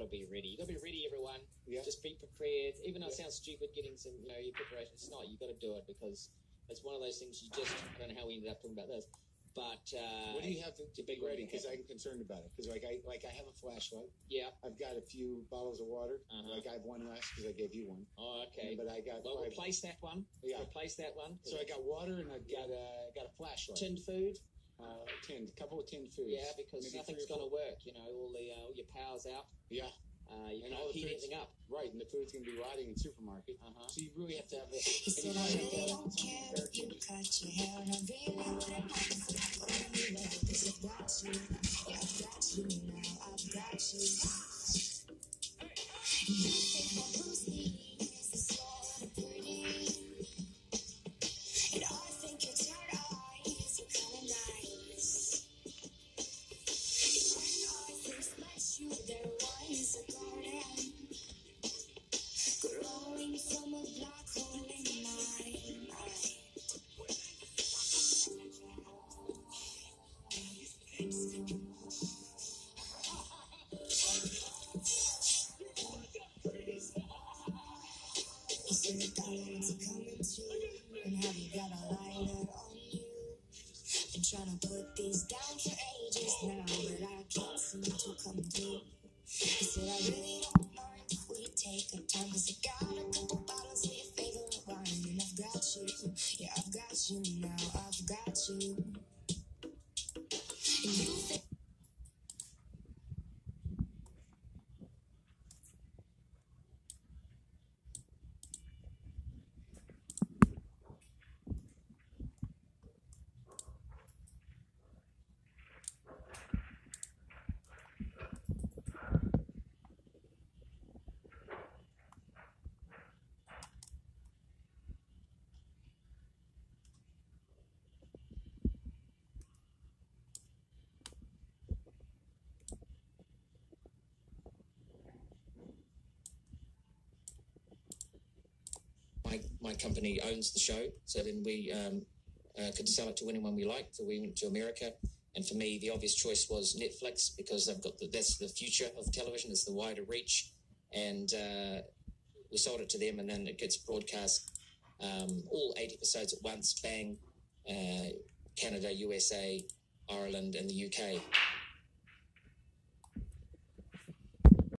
got to be ready. You got to be ready, everyone. Yeah. Just be prepared. Even though it sounds stupid, getting some, you know, your preparation. It's not. You got to do it because it's one of those things. You just. I don't know how we ended up talking about this, but uh, What do you have to, to be ready? Because? I'm concerned about it. Because like I like I have a flashlight. Yeah. I've got a few bottles of water. Uh-huh. Like I have one less because I gave you one. Oh, okay. But I got Well, five. replace that one. Yeah. Replace that one. So I got water and I've got a got a flashlight. tinned food. Uh, tinned, couple of tinned foods. Yeah, because Maybe nothing's going to work. You know, all the uh, all your power's out. Yeah, Uh, you And can't all the heat foods- anything up. right. And the food's gonna be rotting in the supermarket. Uh-huh. So you really have to have a. coming and have you got a lighter on you? Been trying to put these down for ages now, my, company owns the show, so then we um, uh, could sell it to anyone we liked. So we went to America, and for me, the obvious choice was Netflix because they've got the, that's the future of television. It's the wider reach, and uh, we sold it to them, and then it gets broadcast um, all eight episodes at once, bang, uh, Canada, USA, Ireland, and the UK.